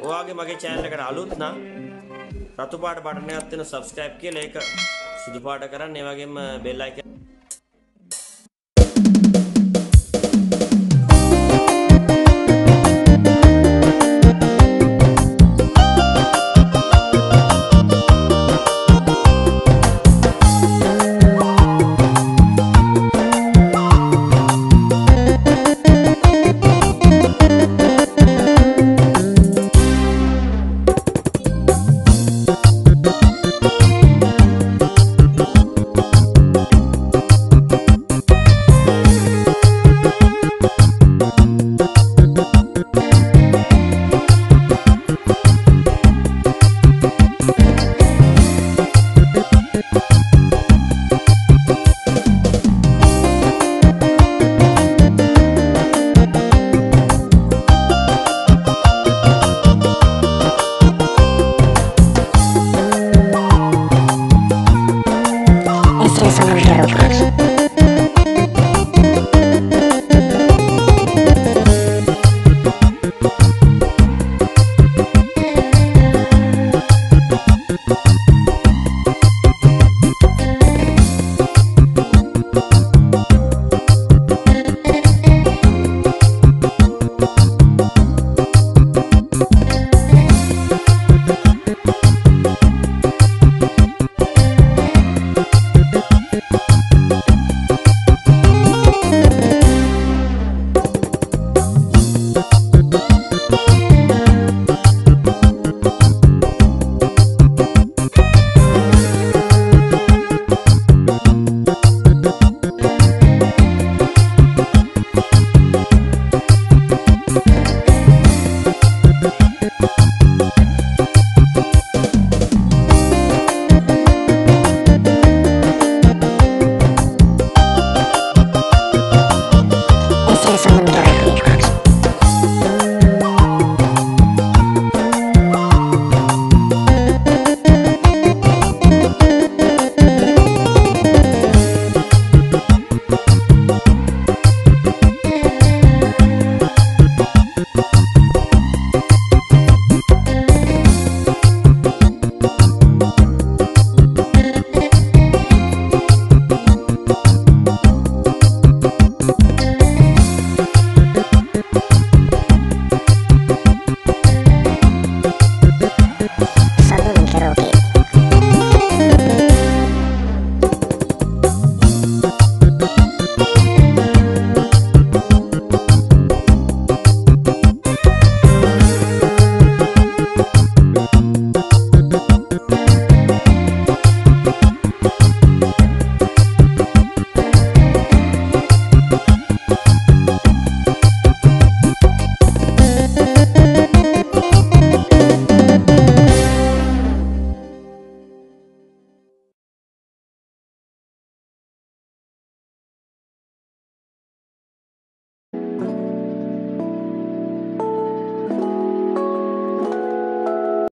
ඔයාගේ මගේ channel එකට අලුත් නම් රතු පාට බටන් එකක් තියෙන subscribe කියලා ඒක සුදු පාට කරන්න. ඒ වගේම bell icon Yeah.